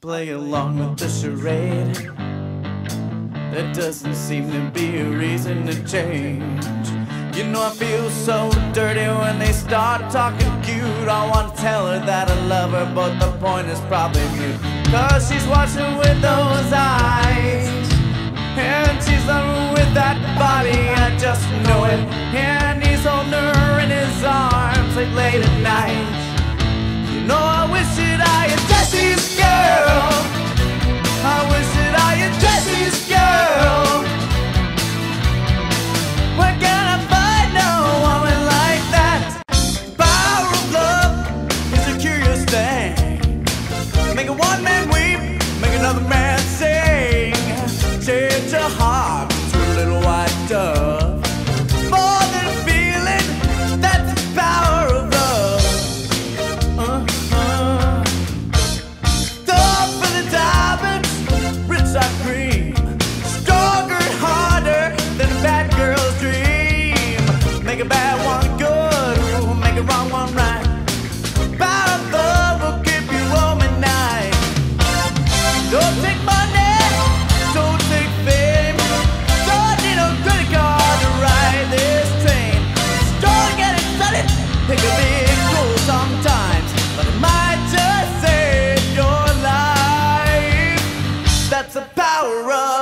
Play along with the charade. There doesn't seem to be a reason to change. You know I feel so dirty when they start talking cute. I wanna tell her that I love her, but the point is probably mute. Cause she's watching with those eyes. And she's on with that body, I just know it. And he's holding her in his arms like late at night. You know I wish that I had Jessie's girl. I wish.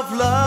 of love.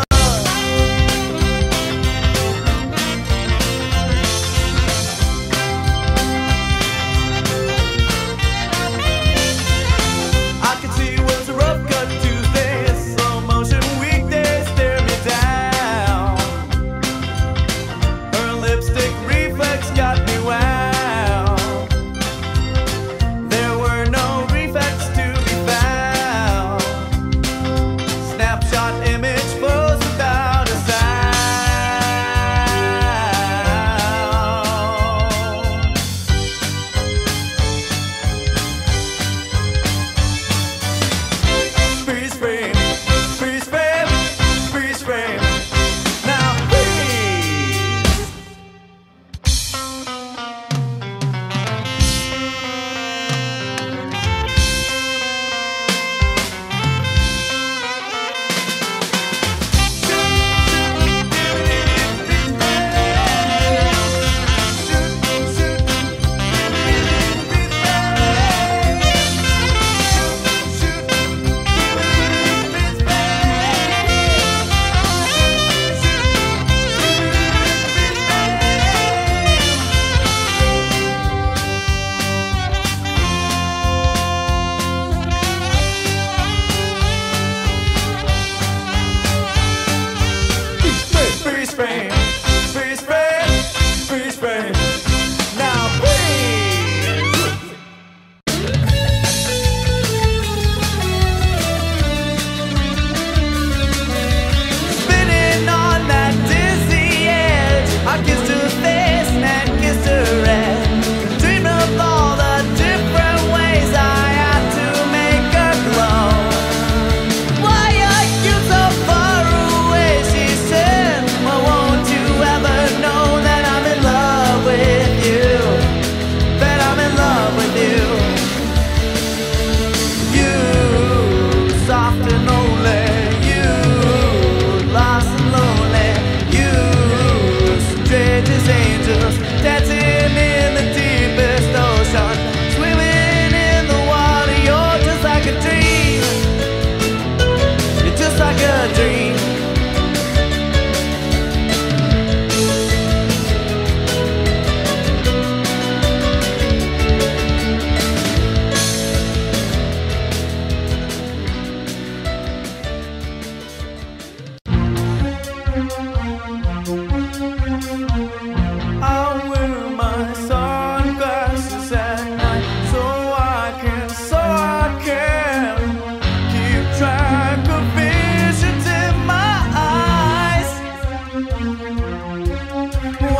Oh,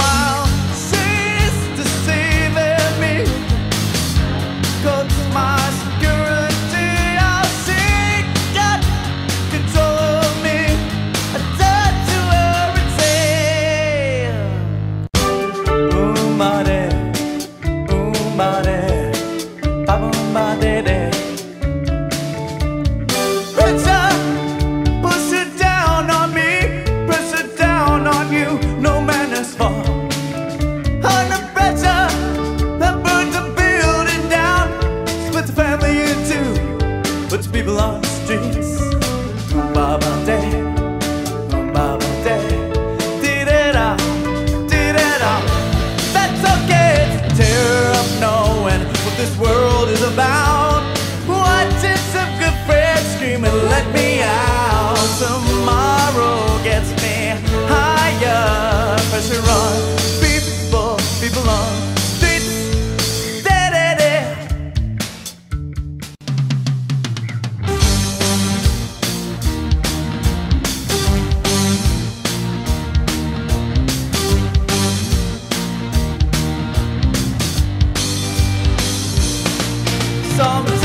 some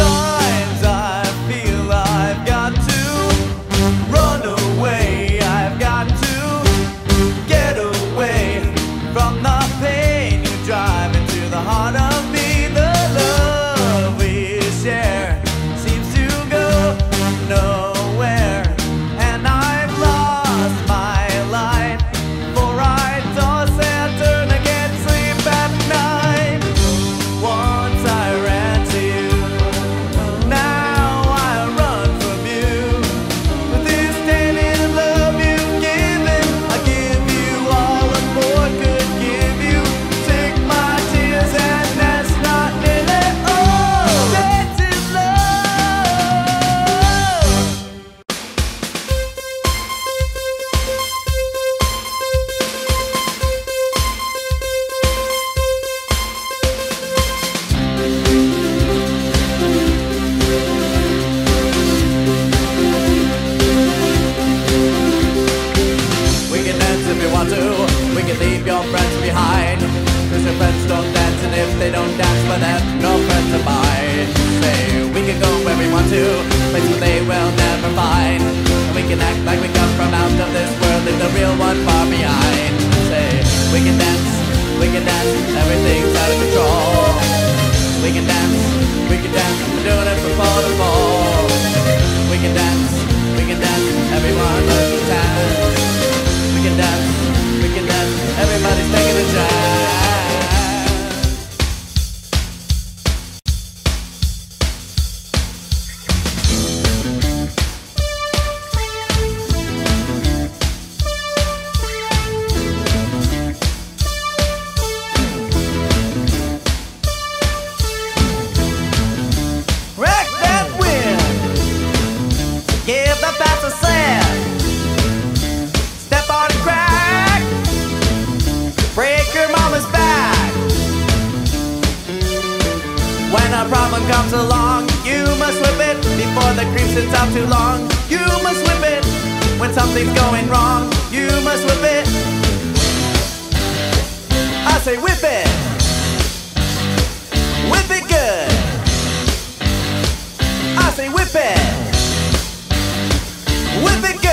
like we come from out of this world, leave the real one far behind. Say, we can dance, we can dance, everything's out of control. We can dance, we can dance, we're doing it from pole to pole. We can dance, we can dance, everyone loves to dance. We can dance, we can dance, everybody's taking a chance. since I'm too long. You must whip it when something's going wrong. You must whip it. I say whip it. Whip it good. I say whip it. Whip it good.